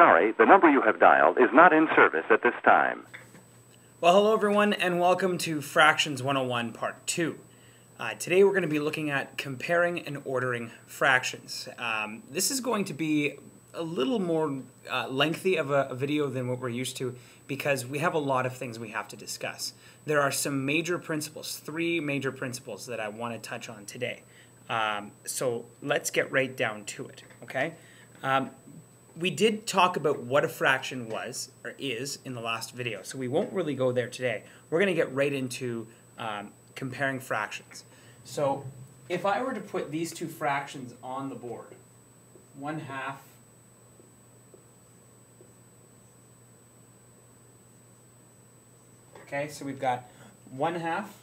sorry, the number you have dialed is not in service at this time. Well, hello everyone, and welcome to Fractions 101 Part 2. Uh, today we're going to be looking at comparing and ordering fractions. Um, this is going to be a little more uh, lengthy of a, a, video than what we're used to because we have a lot of things we have to discuss. There are some major principles, three major principles that I want to touch on today. Um, so let's get right down to it, okay? Um, we did talk about what a fraction was or is in the last video, so we won't really go there today. We're going to get right into um, comparing fractions. So if I were to put these two fractions on the board, 1 half Okay, so we've got 1 half,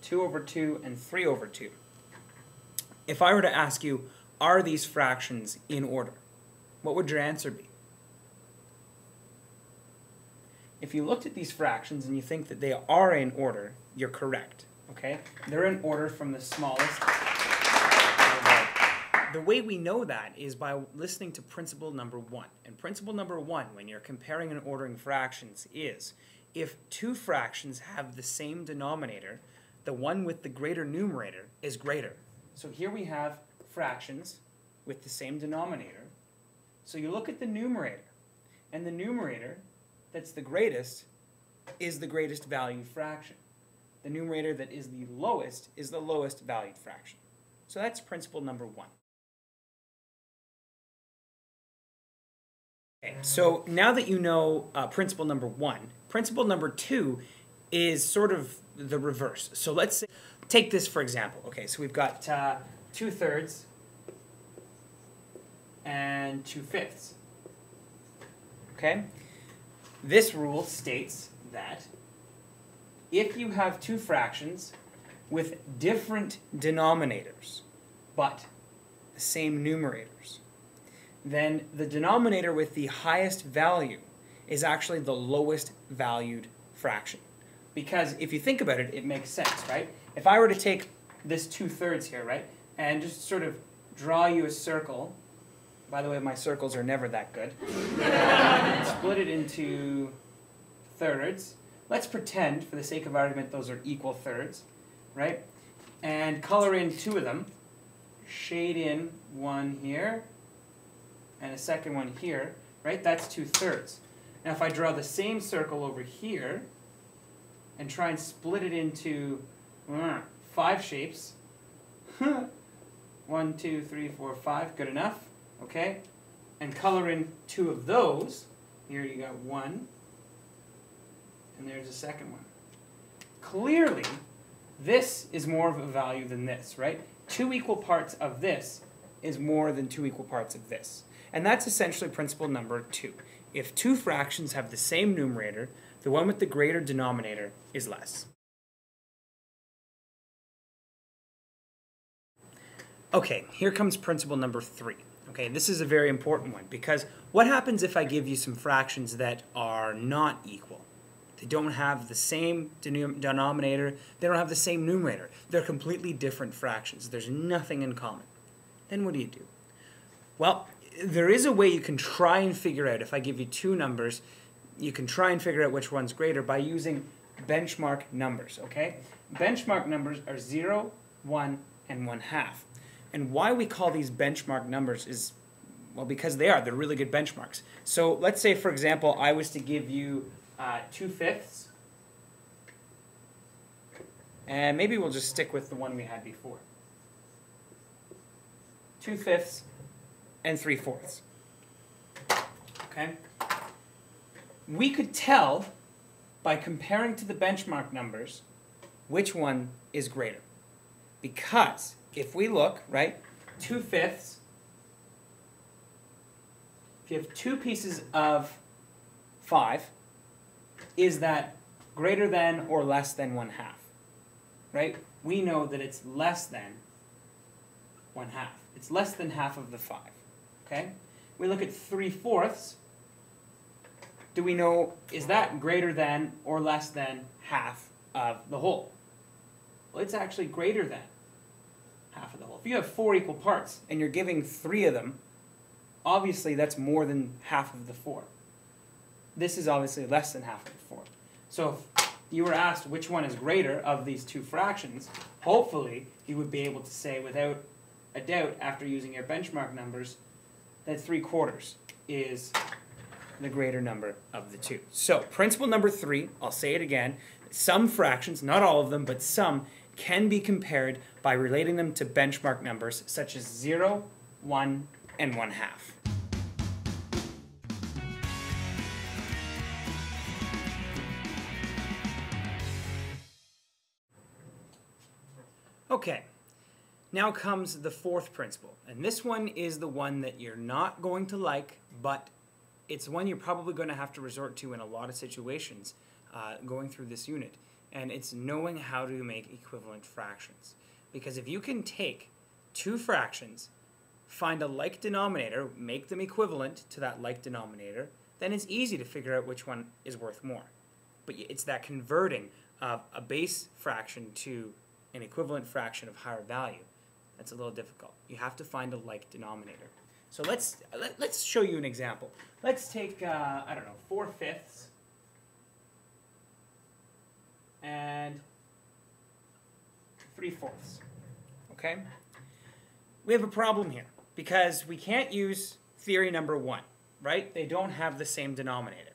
2 over 2, and 3 over 2. If I were to ask you, are these fractions in order? What would your answer be? If you looked at these fractions and you think that they are in order, you're correct. Okay? They're in order from the smallest. The way we know that is by listening to principle number one. And principle number one, when you're comparing and ordering fractions, is if two fractions have the same denominator, the one with the greater numerator is greater. So here we have fractions with the same denominator. So you look at the numerator, and the numerator that's the greatest is the greatest valued fraction. The numerator that is the lowest is the lowest valued fraction. So that's principle number one. Okay, so now that you know uh, principle number one, principle number two is sort of the reverse. So let's say, take this for example. Okay, so we've got uh, two thirds and two fifths. Okay? This rule states that if you have two fractions with different denominators, but the same numerators, then the denominator with the highest value is actually the lowest valued fraction. Because if you think about it, it makes sense, right? If I were to take this two-thirds here, right, and just sort of draw you a circle, by the way, my circles are never that good, split it into thirds. Let's pretend, for the sake of argument, those are equal thirds, right? And color in two of them, shade in one here, and a second one here, right? That's two-thirds. Now if I draw the same circle over here and try and split it into uh, five shapes, one, two, three, four, five, good enough, okay? And color in two of those, here you got one, and there's a second one. Clearly, this is more of a value than this, right? Two equal parts of this is more than two equal parts of this. And that's essentially principle number two. If two fractions have the same numerator, the one with the greater denominator is less. Okay, here comes principle number three. Okay, this is a very important one because what happens if I give you some fractions that are not equal? They don't have the same denominator, they don't have the same numerator. They're completely different fractions. There's nothing in common. Then what do you do? Well, there is a way you can try and figure out, if I give you two numbers, you can try and figure out which one's greater by using benchmark numbers, okay? Benchmark numbers are 0, 1, and 1 half. And why we call these benchmark numbers is, well, because they are. They're really good benchmarks. So let's say, for example, I was to give you uh, 2 fifths. And maybe we'll just stick with the one we had before. 2 fifths and 3 fourths. Okay? We could tell by comparing to the benchmark numbers which one is greater. Because if we look, right, 2 fifths, if you have two pieces of 5, is that greater than or less than 1 half? Right? We know that it's less than 1 half. It's less than half of the 5. Okay? We look at 3 fourths. Do we know, is that greater than or less than half of the whole? Well, it's actually greater than half of the whole. If you have four equal parts and you're giving three of them obviously that's more than half of the 4. This is obviously less than half of the 4. So if you were asked which one is greater of these two fractions, hopefully you would be able to say without a doubt after using your benchmark numbers that 3 quarters is the greater number of the two. So principle number 3, I'll say it again, some fractions, not all of them, but some, can be compared by relating them to benchmark numbers such as 0, 1, and 1 half. Okay, now comes the fourth principle, and this one is the one that you're not going to like, but it's one you're probably going to have to resort to in a lot of situations uh, going through this unit, and it's knowing how to make equivalent fractions. Because if you can take two fractions, find a like denominator, make them equivalent to that like denominator, then it's easy to figure out which one is worth more. But it's that converting of a base fraction to an equivalent fraction of higher value that's a little difficult. You have to find a like denominator. So let's let, let's show you an example. Let's take uh, I don't know four fifths and three fourths. Okay, we have a problem here because we can't use theory number one, right? They don't have the same denominator.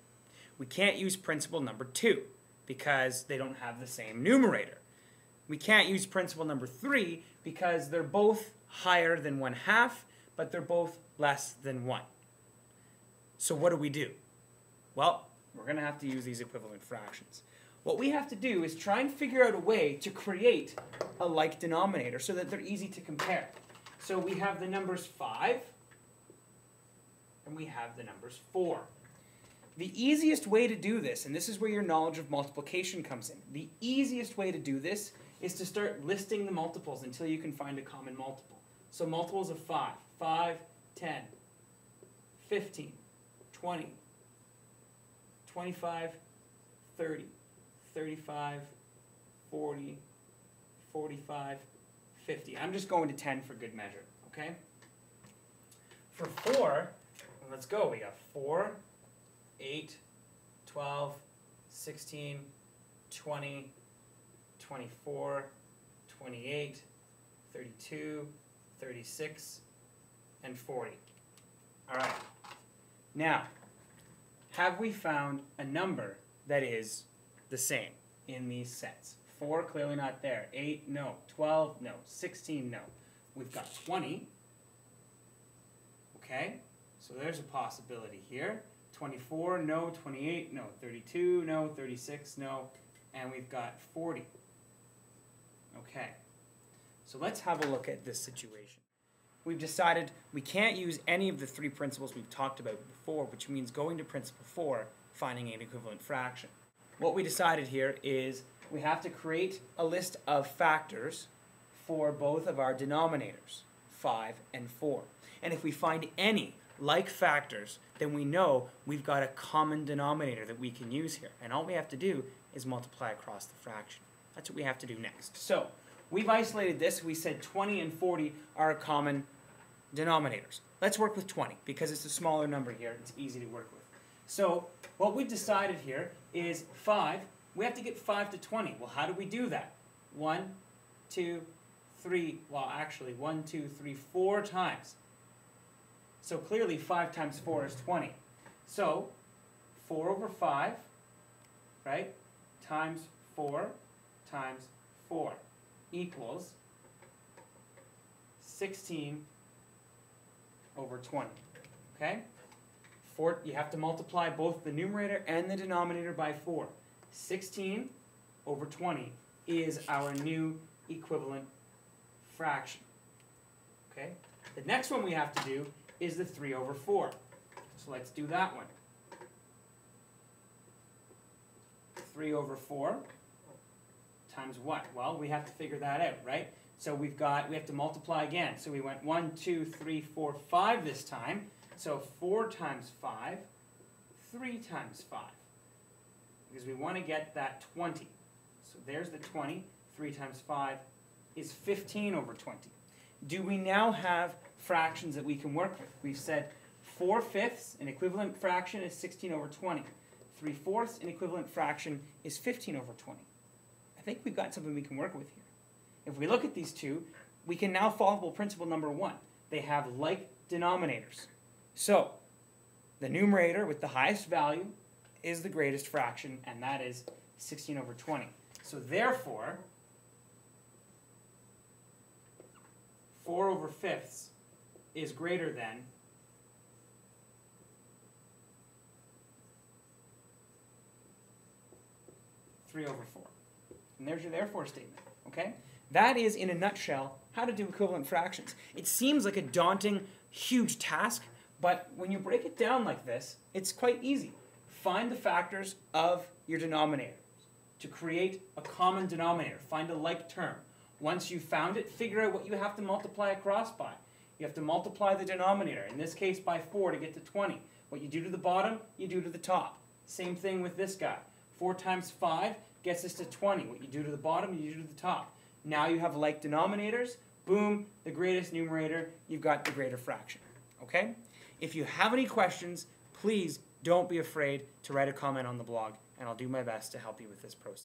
We can't use principle number two because they don't have the same numerator. We can't use principle number three because they're both higher than one half, but they're both less than one. So what do we do? Well, we're going to have to use these equivalent fractions. What we have to do is try and figure out a way to create a like denominator so that they're easy to compare. So we have the numbers 5, and we have the numbers 4. The easiest way to do this, and this is where your knowledge of multiplication comes in, the easiest way to do this is to start listing the multiples until you can find a common multiple. So multiples of 5, 5, 10, 15, 20, 25, 30, 35, 40, 45, 50. I'm just going to 10 for good measure, okay? For 4, let's go. We got 4, 8, 12, 16, 20, 24, 28, 32, 36, and 40. All right. Now, have we found a number that is the same in these sets? 4, clearly not there. 8, no. 12, no. 16, no. We've got 20. Okay, so there's a possibility here. 24, no. 28, no. 32, no. 36, no. And we've got 40. Okay, so let's have a look at this situation. We've decided we can't use any of the three principles we've talked about before, which means going to principle four, finding an equivalent fraction. What we decided here is we have to create a list of factors for both of our denominators, 5 and 4. And if we find any like factors, then we know we've got a common denominator that we can use here. And all we have to do is multiply across the fraction. That's what we have to do next. So we've isolated this. We said 20 and 40 are common denominators. Let's work with 20 because it's a smaller number here. It's easy to work with. So what we've decided here is 5. We have to get 5 to 20. Well, how do we do that? 1, 2, 3, well actually 1, 2, 3, 4 times. So clearly 5 times 4 is 20. So 4 over 5, right, times 4 times 4 equals 16 over 20. Okay? Four, you have to multiply both the numerator and the denominator by 4. 16 over 20 is our new equivalent fraction. Okay? The next one we have to do is the 3 over 4. So let's do that one. 3 over 4 times what? Well, we have to figure that out, right? So we've got, we have to multiply again. So we went 1, 2, 3, 4, 5 this time. So 4 times 5, 3 times 5. Because we want to get that 20. So there's the 20. 3 times 5 is 15 over 20. Do we now have fractions that we can work with? We've said 4 fifths, an equivalent fraction, is 16 over 20. 3 fourths, an equivalent fraction, is 15 over 20. I think we've got something we can work with here. If we look at these two, we can now follow principle number one. They have like denominators. So, the numerator with the highest value is the greatest fraction, and that is 16 over 20. So therefore, 4 over fifths is greater than three over four. And there's your therefore statement, okay? That is, in a nutshell, how to do equivalent fractions. It seems like a daunting, huge task, but when you break it down like this, it's quite easy. Find the factors of your denominator to create a common denominator. Find a like term. Once you've found it, figure out what you have to multiply across by. You have to multiply the denominator, in this case by 4 to get to 20. What you do to the bottom, you do to the top. Same thing with this guy. 4 times 5 gets us to 20. What you do to the bottom, you do to the top. Now you have like denominators. Boom, the greatest numerator, you've got the greater fraction. Okay? If you have any questions, please don't be afraid to write a comment on the blog, and I'll do my best to help you with this process.